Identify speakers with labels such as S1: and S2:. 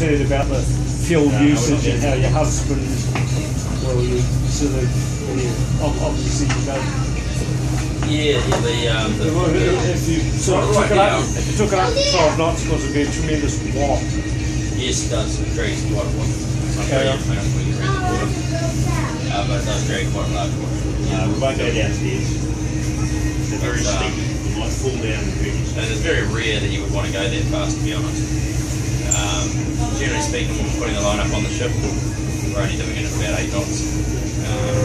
S1: concerned about the fuel
S2: No,
S1: usage and how your husband, well, you sort of, yeah, obviously you don't.
S3: Yeah, yeah, the, um, the,
S1: Well, If you sort of
S3: Right
S1: took it up, if you took it up to 12 knots, of course it'd be a tremendous wallop.
S3: yes, it does drag quite a lot.
S1: Okay, yeah.
S3: infamous when you read the water. Uh, but it does drag quite a large water.
S2: Uh, we won't go downstairs. They're very
S3: But, um,
S2: steep. You might fall down. And
S3: it's very rare that you would want to go that fast, to be honest. Um, generally speaking, we're putting the line up on the ship, we're only doing it at about 8 knots. Um,